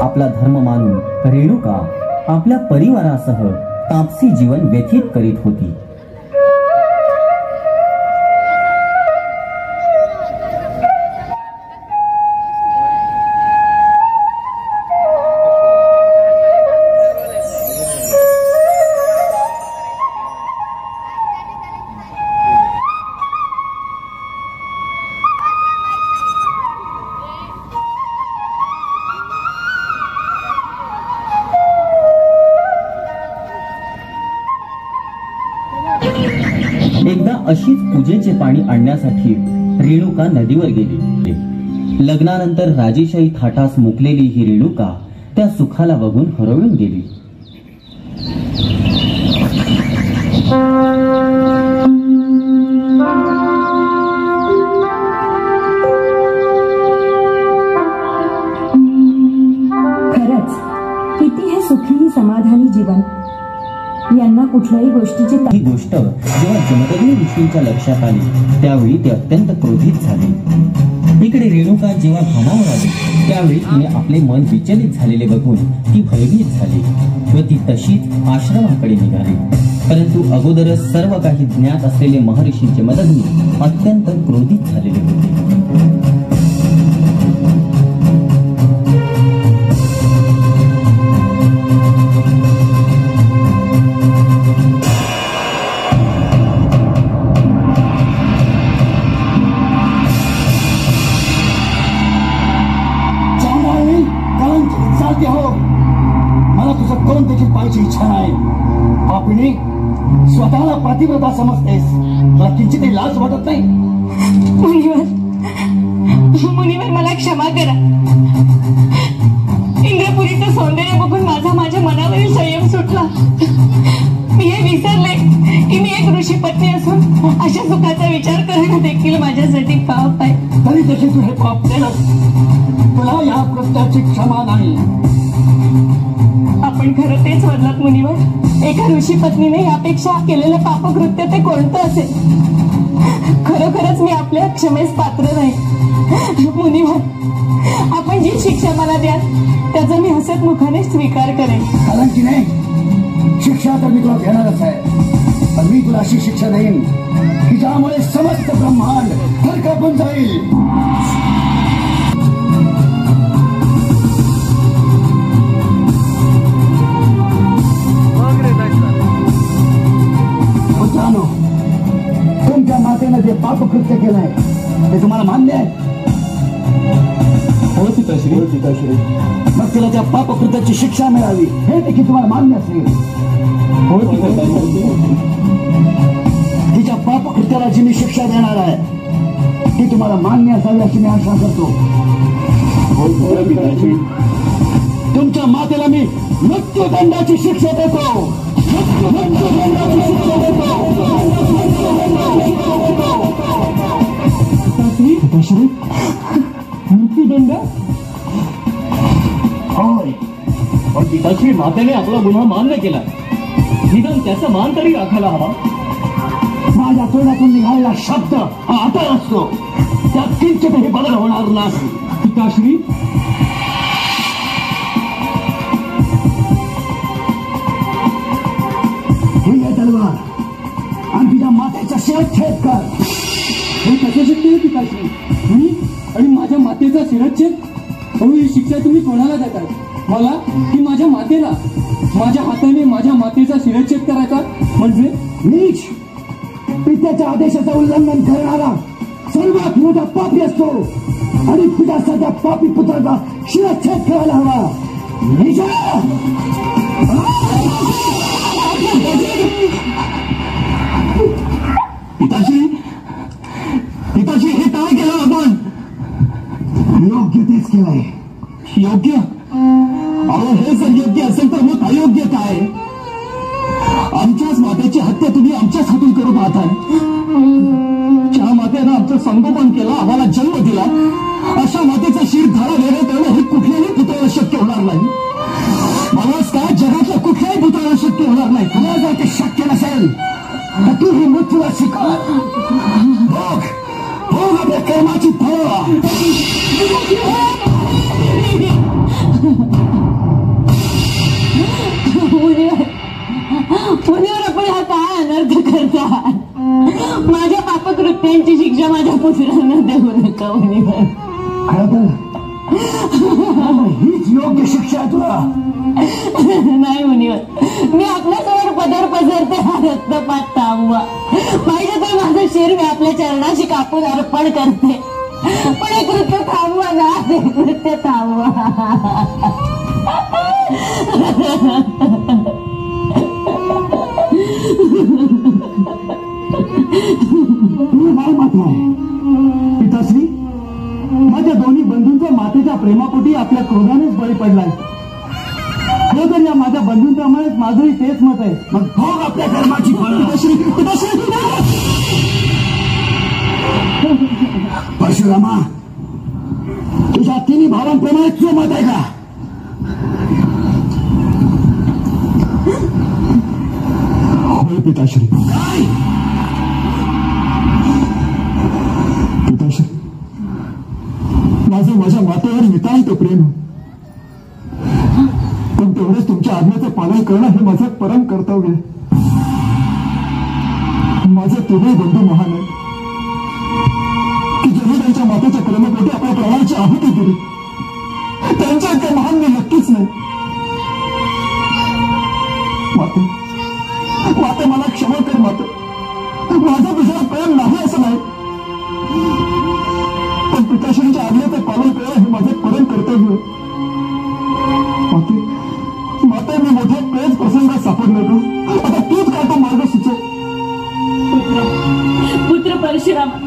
आपला धर्म मानून रेणुका आपल्या परिवारासह तापसी जीवन व्यतीत करीत होती. एकदा अशीच पूजेचे पाणी आणण्यासाठी रेणुका नदीवर गेली. लग्नानंतर राजेशाही थाटास मुकलेली ही रेणुका त्या सुखाला बघून हरवून गेली. कुठल्याही गोष्टीची ही गोष्ट जेव्हा जमदग्नी ऋषींच्या लक्षात आली त्यावेळी ते अत्यंत क्रोधित झाले. इकडे रेणुका जेव्हा भानावर आली त्यावेळी तिने आपले मन विचलित झालेले बघून ती भयभीत झाली. व ती तशीच आश्रमाकडे निघाली. परंतु अगोदरच सर्व काही ज्ञात असलेले महर्षींचे जमदग्नी अत्यंत क्रोधित झालेले होते. चालते हो. मला तुझं कोण देखील पाहिजे इच्छा नाही. बापणी स्वतःला प्रतिव्रता समजतेस. तुला किंचित लाज वाटत नाही. मुनिवर मुनिवर मला क्षमा करा. इंद्रपुरीचं सौंदर्य बघून माझा माझ्या मनावरील संयम सुटला. मी हे विसरले की मी एक ऋषी पत्नी असून अशा सुखाचा विचार करणं देखील माझ्यासाठी पाप आहे. तरी देखील तू हे पाप केलंस तुला या कृत्याची क्षमा नाही. आपण खरं तेच म्हणलात मुनिवर. एका ऋषी पत्नीने यापेक्षा केलेलं पापकृत्य ते कोणतं असेल? खरोखरच मी आपल्या क्षमेस पात्र नाही. मुनिवर आपण जी शिक्षा मला द्याल त्याचा मी हसत मुखाने स्वीकार करेन. कारण की नाही शिक्षा तर मी तुला देणारच आहे. पण मी तुला अशी शिक्षा देईन की ज्यामुळे समस्त ब्रह्मांड जाईल. मित्रांनो तुमच्या मातेनं जे पापकृत्य केलंय ते तुम्हाला मान्य आहे? हो मग तिला त्या पापकृत्याची शिक्षा मिळावी हे देखील तुम्हाला मान्य असेल. तिच्या पापकृत्याला जी मी शिक्षा देणार आहे ती तुम्हाला मान्य असावी अशी मी आशा करतो. हो तुमच्या मातेला मी मृत्यूदंडाची शिक्षा देतो. मृत्यूदंडाची शिक्षा देतो. मृत्यूदंड? होय. पण पिताश्री मातेने आपला गुन्हा मान्य केला निदान त्याचा मान तरी राखायला हवा. माझ्या तोंडातून निघालेला शब्द हा आता असतो. त्यात किंचितही बदल होणार नाही. पिताश्री. तलवार. आणि तुझ्या मातेचा शिरच्छेद कर. हे कसं शक्य आहे पिताश्री? मी आणि माझ्या मातेचा शिरच्छेद अहो ही शिक्षा तुम्ही कोणाला देताय? मला की माझ्या मातेला माझ्या हाताने माझ्या मातेचा शिरच्छेद करायचा? म्हणजे? नीच. पित्याच्या आदेशाचं उल्लंघन करणारा सर्वात मोठा पापी असतो. आणि पित्यासारख्या पापी पुत्राचा शिरच्छेद करायला हवा. नीचा! पिताजी पिताजी हे काय केलं आपण? योग्य तेच केलंय. योग्य? अहो हे जर योग्य असेल तर मग अयोग्य काय? आमच्याच मातेची हत्या तुम्ही आमच्याच हातून करू पाहताय. ज्या मातेनं आमचं संगोपन केलं आम्हाला जन्म दिला अशा मातेचं शिर धारा वेगळं करणं हे कुठल्याही पुतळ्याला शक्य होणार नाही. मलाच काय जगातल्या कुठल्याही पुतळ्याला शक्य होणार नाही. तुला जर ते शक्य नसेल. तर तू हे मृत्यूला शिकार भोग. भोग आपल्या कर्माची फळ. मुनीवर आपण हा काय अनर्थ करता माझ्या पापकृत्यांची शिक्षा माझ्या पुत्रांना देऊ नका हीच योग्य शिक्षा तुला. नाही मुनीवर मी आपल्यासमोर पदर पसरते हा रक्तपात थांबवा. पाहिजे तर माझं शिर मी आपल्या चरणाशी कापून अर्पण करते. पण हे कृत्य थांबवा ना. हे कृत्य थांबवा. आहे पिताश्री माझ्या दोन्ही बंधूंच्या मातेच्या प्रेमापोटी आपल्या क्रोधानेच बळी पडलाय. खरं तर या माझ्या बंधूंप्रमाणेच माझंही तेच मत आहे. मग भोग आपल्या कर्माची पिताश्री पिताश्री. परशुरामा तुझ्या तिन्ही भावांप्रमाणे तुझं मत आहे का? होय पिताश्री. काय? पिताश्री माझं माझ्या मातेवर नितांत प्रेम. पण तेवढंच तुमच्या आज्ञेचं पालन करणं हे माझं परम कर्तव्य आहे. तुम्ही बंधू महान आहे. त्यांच्या मातेच्या प्रेमापोटी आपल्या प्राणाची आहुती दिली. त्यांच्या इतकं महान मी नक्कीच नाही. माते माते मला क्षमा कर माते. माझा दुसरा प्रेम नाही असं नाही. पण पिताश्रींच्या आज्ञेचं पालन करणं हे माझं परम कर्तव्य माते माते मी मोठ्या प्रेम प्रसंगात सापडलो होतो. आता तूच काय तो मार्ग सुचव? पुत्र पुत्र परशुराम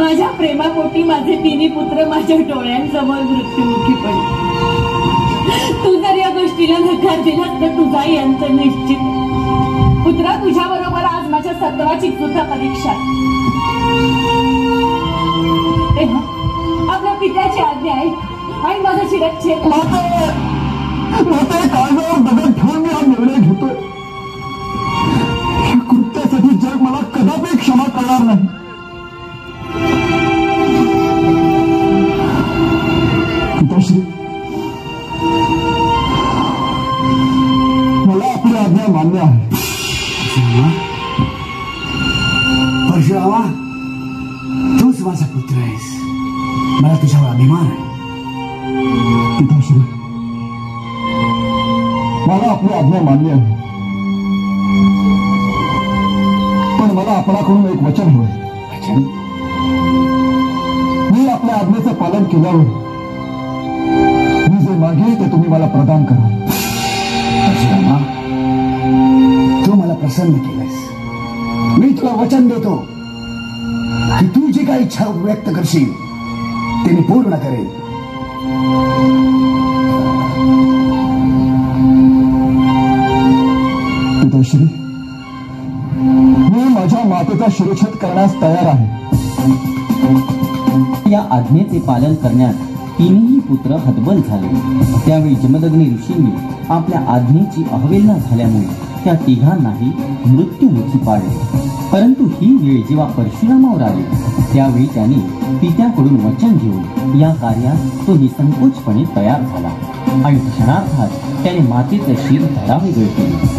माझ्या प्रेमापोटी माझे तिन्ही पुत्र माझ्या डोळ्यांसमोर मृत्युमुखी पडले. तू जर या गोष्टीला नकार दिलास तर तुझाही अंत निश्चित. पुत्रा तुझ्या बरोबर आज माझ्या सत्राची सुद्धा परीक्षा. तेव्हा आपल्या पित्याची आज्ञा आहे आणि माझा शिरच्छेद पण मला आपणाकडून एक वचन हवं वचन? मी आपल्या आज्ञेचं पालन केल्यावर मी जे मागेल ते तुम्ही मला प्रदान कराल परशुरामा तू मला प्रसन्न केलंस मी तुला वचन देतो की तू जी काही इच्छा व्यक्त करशील ते मी पूर्ण करेन. पिताश्री माझ्या मातेचा शिरछेद करण्यास तयार आहे. या आज्ञेचे पालन करण्यात तिन्ही पुत्र हतबल झाले. त्यावेळी जमदग्नी ऋषींनी आपल्या आज्ञेची अवहेलना झाल्यामुळे त्या तिघांनाही मृत्यूमुखी पाडले. परंतु ही वेळ जेव्हा परशुरामावर आली त्यावेळी त्याने पित्याकडून वचन घेऊन या कार्यात तो निसंकोचपणे तयार झाला. आणि क्षणार्थात त्याने मातेचं शिर धरावेगळे केले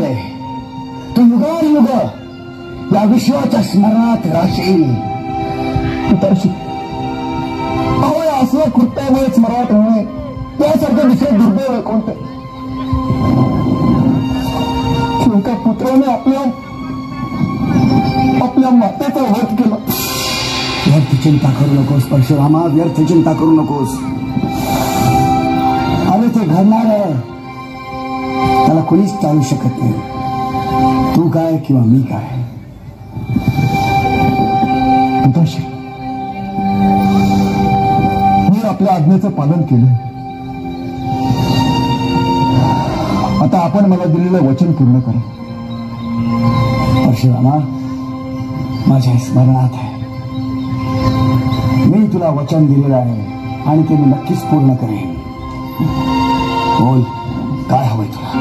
कृत्यामुळे तू युगानुयुग या विश्वाच्या स्मरणात राहशील अहो या असल्या कृत्यामुळेच मराठ होणे त्यासारखं दुसरं दुर्दैव आहे कोणते तुमच्या पुत्राने आपल्या आपल्या मातेचा वध केला व्यर्थ चिंता करू नकोस परशुरामा व्यर्थ चिंता करू नकोस अरे ते घडणार आहे त्याला कोणीच टाळू शकत नाही. तू काय किंवा मी काय? मी आपल्या आज्ञेचं पालन केलं. आता आपण मला दिलेलं वचन पूर्ण करा. परशुरामा माझ्या स्मरणात आहे. मी तुला वचन दिलेलं आहे आणि ते मी नक्कीच पूर्ण करेन. बोल. काय हवंय तुला?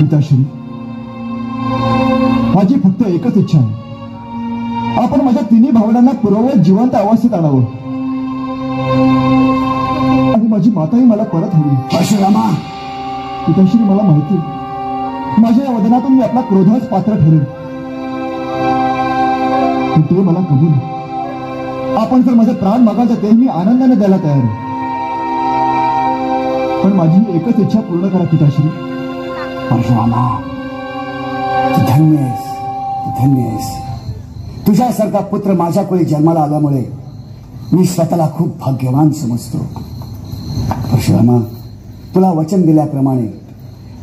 पिताश्री माझी फक्त एकच इच्छा आहे. आपण माझ्या तिन्ही भावंडांना पूर्ववत जिवंत अवस्थेत आणावं. आणि माझी माताही मला परत हवी. परशुरामा पिताश्री मला माहिती माझ्या या वदनातून मी आपला क्रोधास पात्र ठरेल ते मला कबूल आपण जर माझे प्राण मागायचं ते मी आनंदाने द्यायला तयार आहे. पण माझी एकच इच्छा पूर्ण करा पिताश्री. परशुरामा तू धन्य आहेस तू धन्य आहेस. तुझ्यासारखा पुत्र माझ्या कोणी जन्माला आल्यामुळे मी स्वतःला खूप भाग्यवान समजतो. परशुरामा तुला वचन दिल्याप्रमाणे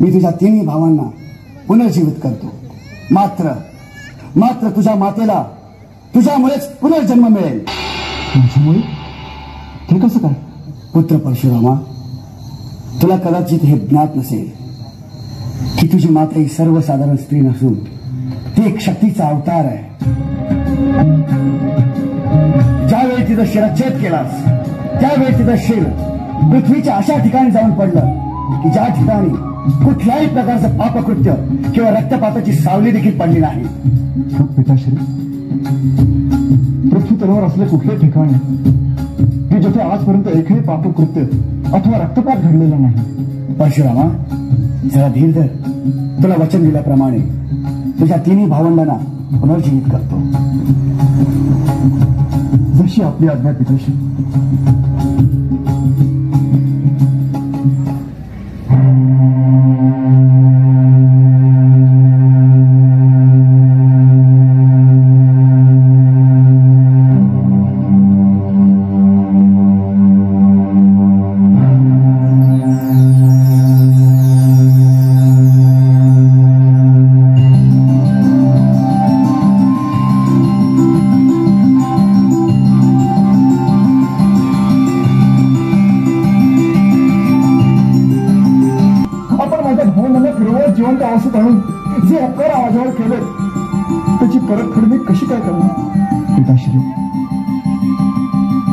मी तुझ्या तिन्ही भावांना पुनर्जीवित करतो. मात्र मात्र तुझ्या मातेला तुझ्यामुळेच पुनर्जन्म मिळेल. माझ्यामुळे ते कसं काय? पुत्र परशुरामा तुला कदाचित हे ज्ञात नसेल की तुझी माता ही सर्वसाधारण स्त्री नसून ती एक शक्तीचा अवतार आहे. ज्यावेळी तिचा शिरच्छेद केलास त्यावेळी तिचं शिर पृथ्वीच्या अशा ठिकाणी जाऊन पडलं की ज्या ठिकाणी कुठल्याही प्रकारचं पापकृत्य किंवा रक्तपाताची सावली देखील पडली नाही. पिताश्री पृथ्वी तलावर असले कुठले ठिकाणी की जिथे आजपर्यंत एकही पापकृत्य अथवा रक्तपात घडलेला नाही. परशुरामा जरा धीर धर. तुला वचन दिल्याप्रमाणे तुझ्या तिन्ही भावंडांना पुनर्जीवित करतो. जशी आपली आज्ञा पिताश्री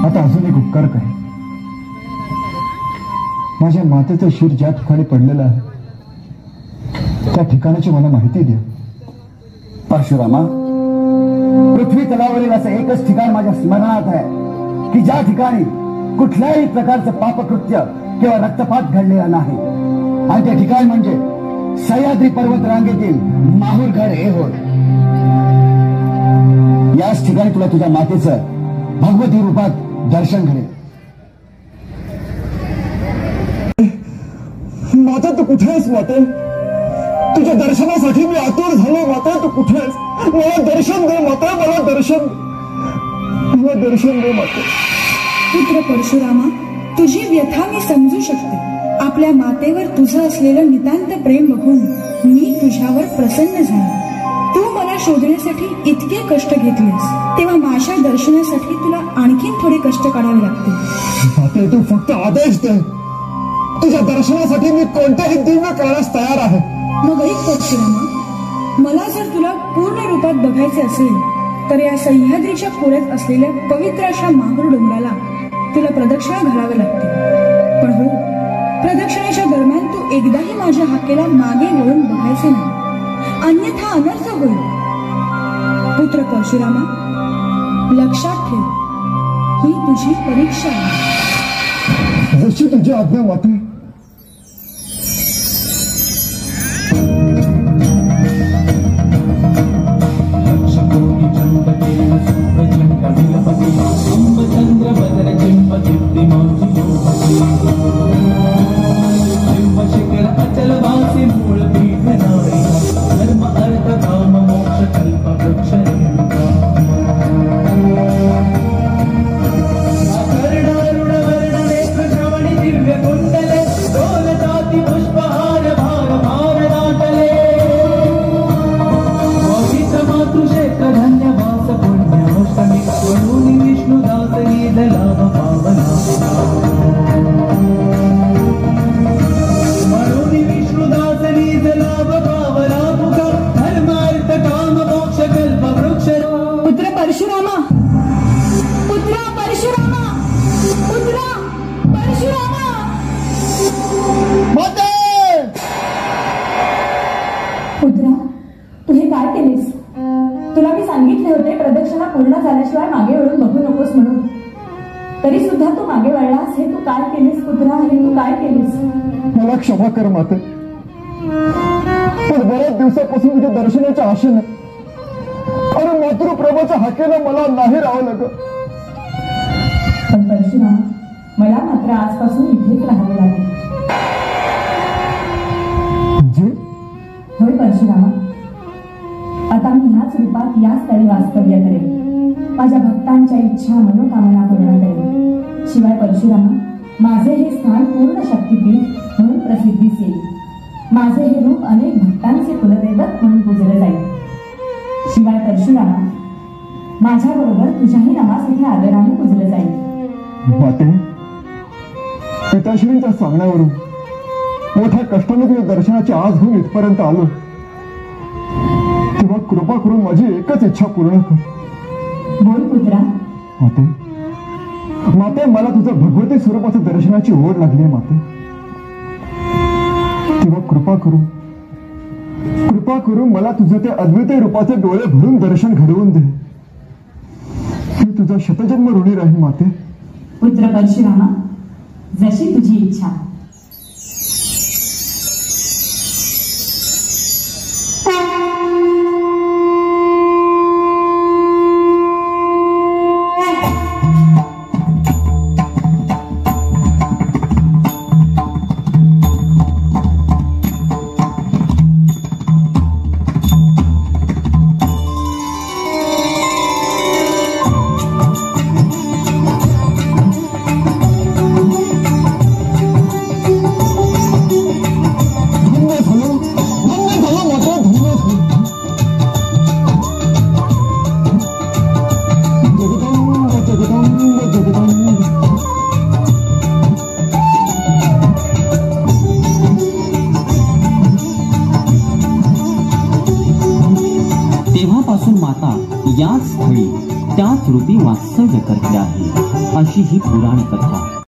आता अजून एक उपकार काय माझ्या मातेचं शिर ज्या ठिकाणी पडलेलं आहे त्या ठिकाणाची मला माहिती द्या. परशुरामा पृथ्वी तलावरील असं एकच ठिकाण माझ्या स्मरणात आहे की ज्या ठिकाणी कुठल्याही प्रकारचं पापकृत्य किंवा रक्तपात घडलेला नाही. आणि ते ठिकाण म्हणजे सह्याद्री पर्वत रांगेतील माहूरगड हे होय. याच ठिकाणी तुला तुझ्या मातेचं भगवती रूपात दर्शन घडेल माता तू कुठे आहेस माते? तुझ्या दर्शनासाठी मी आतुर झालो माता तू कुठे आहेस? मला दर्शन दे माता मला दर्शन मला दर्शन दे माते. पुत्र परशुरामा तुझी व्यथा मी समजू शकते. आपल्या मातेवर तुझं असलेलं नितांत प्रेम बघून मी तुझ्यावर प्रसन्न झाले. शोधण्यासाठी इतके कष्ट घेतलेस. तेव्हा माझ्या दर्शनासाठी तुला आणखीन थोडे कष्ट काढावे लागतील. माते तू फक्त आदेश दे. तुझ्या दर्शनासाठी मी कोणत्याही दिव्य करण्यास तयार आहे. मग ऐक परशुरामा मला जर तुला पूर्ण रूपात बघायचे असेल तर या सह्याद्रीच्या खोऱ्यात असलेल्या पवित्र अशा माहूर डोंगराला तुला प्रदक्षिणा घालाव्या लागतील. पण हो प्रदक्षिणेच्या दरम्यान तू एकदाही माझ्या हाकेला मागे वळून बघायचे नाही. अन्यथा अनर्थ होईल. पुत्र परशुरामा लक्षात ठेव ही तुझी परीक्षा आहे. जशी तुझी आज्ञा वाटली ലാഭമാ पुत्रा हे तू काय केलीस? मला क्षमा कर माते. पण बऱ्याच दिवसापासून तुझ्या दर्शनाच्या आशेनं अरे मातृप्रभूच्या हाकेनं मला नाही राहावं ग पण परशुराम मला मात्र आजपासून इथेच राहावे लागेल. होय परशुरामा आता मी ह्याच रूपात या स्थळी वास्तव्य करेन. माझ्या भक्तांच्या इच्छा मनोकामना पूर्ण करेन. शिवाय परशुरामा माझे हे स्थान पूर्ण शक्तीपीठ म्हणून प्रसिद्धीस येईल माझे हे रूप अनेक भक्तांचे कुलदैवत म्हणून पूजले जाईल. शिवाय परशुरामा माझ्याबरोबर तुझ्याही नावासाठी आदराने पूजले जाईल. माते पिताश्रींच्या सांगण्यावरून मोठ्या कष्टाने तुझ्या दर्शनाची आज होऊन इथपर्यंत आलो. तेव्हा कृपा करून माझी एकच इच्छा पूर्ण कर. बोल पुत्रा. माते माते मला तुझं भगवती स्वरूपाचं दर्शनाची ओढ लागली आहे माते. तेव्हा कृपा करू. कृपा करू मला तुझं ते अद्वितीय रूपाचे डोळे भरून दर्शन घडवून दे. मी तुझा शतजन्म ऋणी राहील माते. पुत्र परशुरामा जशी तुझी इच्छा. वास्तव्य करते आहे. अशी ही पुराण कथा